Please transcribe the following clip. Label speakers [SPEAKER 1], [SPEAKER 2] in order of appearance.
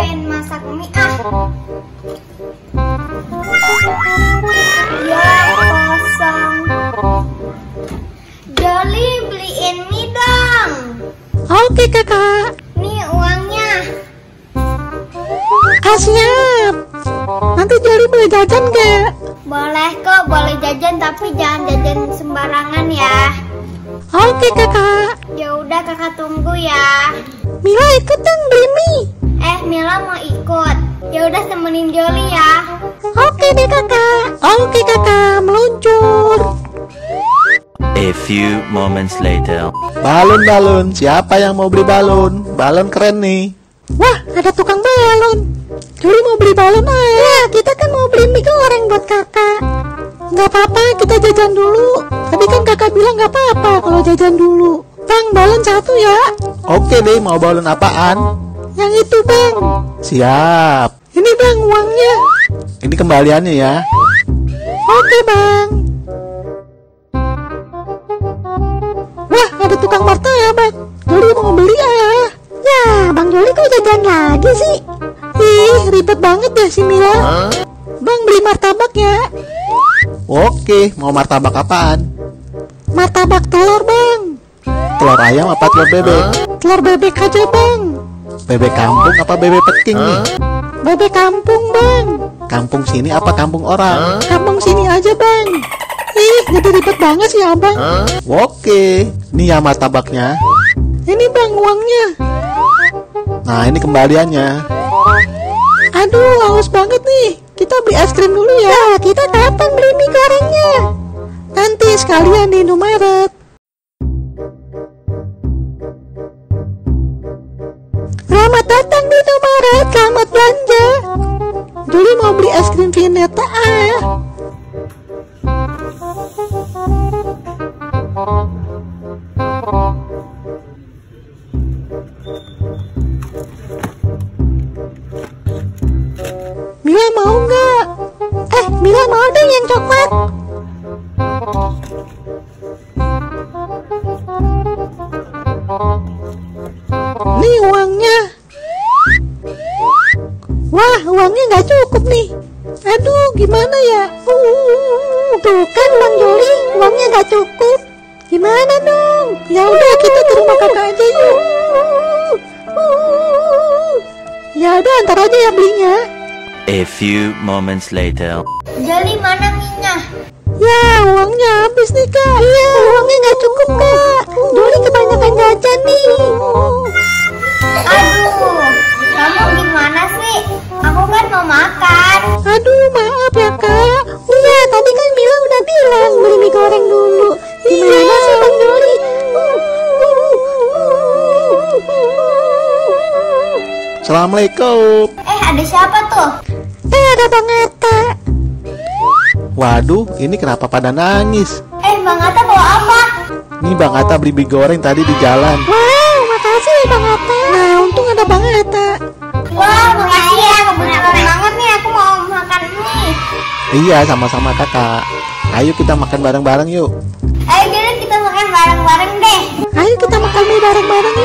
[SPEAKER 1] pengen masak mie ah. Ya kosong. Joli beliin mie dong.
[SPEAKER 2] Oke kakak.
[SPEAKER 1] Nih uangnya.
[SPEAKER 2] Ah siap. Nanti Joli boleh jajan gak?
[SPEAKER 1] Boleh kok, boleh jajan tapi jangan jajan sembarangan ya.
[SPEAKER 2] Oke kakak.
[SPEAKER 1] Ya udah kakak tunggu ya.
[SPEAKER 2] Mila ikut dong beli mie.
[SPEAKER 1] Mila mau ikut. Ya udah temenin Joli ya.
[SPEAKER 2] Oke deh kakak. Oke kakak, meluncur.
[SPEAKER 3] A few moments later.
[SPEAKER 4] Balon balon, siapa yang mau beli balon? Balon keren nih.
[SPEAKER 2] Wah, ada tukang balon. Juli mau beli balon ah. Ya, kita kan mau beli mie goreng buat kakak. Gak apa-apa, kita jajan dulu. Tadi kan kakak bilang gak apa-apa kalau jajan dulu. Bang, balon satu ya.
[SPEAKER 4] Oke deh, mau balon apaan?
[SPEAKER 2] Yang itu bang.
[SPEAKER 4] Siap.
[SPEAKER 2] Ini bang uangnya.
[SPEAKER 4] Ini kembaliannya ya.
[SPEAKER 2] Oke bang. Wah, ada tukang martabak. Juli mau beli ah. Ya, Bang Juli kok jajan lagi sih? Ih, ribet banget deh si Mila. Bang beli martabak ya.
[SPEAKER 4] Oke, mau martabak apaan?
[SPEAKER 2] Martabak telur bang.
[SPEAKER 4] Telur ayam apa telur bebek?
[SPEAKER 2] Telur bebek aja bang.
[SPEAKER 4] Bebek kampung apa bebek peking nih?
[SPEAKER 2] Bebek kampung bang.
[SPEAKER 4] Kampung sini apa kampung orang?
[SPEAKER 2] Kampung sini aja bang. Ih, jadi ribet banget sih abang.
[SPEAKER 4] Oke, ini ya martabaknya.
[SPEAKER 2] Ini bang uangnya.
[SPEAKER 4] Nah, ini kembaliannya.
[SPEAKER 2] Aduh, haus banget nih. Kita beli es krim dulu ya. Nah, kita kapan beli mie gorengnya? Nanti sekalian di Indomaret. Indomaret, selamat belanja. Juli mau beli es krim Vineta ah. Mila mau nggak? Eh, Mila mau deh yang coklat. Nih uangnya. Nggak cukup nih. Aduh, gimana ya? Uh, tuh kan Bang Joli, uangnya nggak cukup. Gimana dong? Ya udah kita ke rumah kakak aja yuk. Ya udah antar aja ya belinya.
[SPEAKER 3] A few moments later.
[SPEAKER 1] Joli mana minyak?
[SPEAKER 2] Ya, uangnya habis nih, Kak. Iya, uangnya nggak cukup, Kak.
[SPEAKER 1] Aduh,
[SPEAKER 2] maaf ya, Kak. Iya, tadi kan Mila udah bilang beli mie goreng dulu. Gimana sih, Bang Joli?
[SPEAKER 4] Assalamualaikum.
[SPEAKER 1] Eh, ada siapa tuh?
[SPEAKER 2] Eh, ada Bang Atta.
[SPEAKER 4] Waduh, ini kenapa pada nangis?
[SPEAKER 1] Eh, Bang Atta bawa apa?
[SPEAKER 4] Ini Bang Atta beli mie goreng tadi di jalan.
[SPEAKER 2] Wow, makasih ya, Bang Atta. Nah, untung ada Bang Atta.
[SPEAKER 1] Wah, makasih ya. Kebetulan banget
[SPEAKER 4] Iya, sama-sama kakak. Ayo kita makan bareng-bareng yuk.
[SPEAKER 1] Ayo kita makan bareng-bareng deh.
[SPEAKER 2] Ayo kita makan mie bareng-bareng.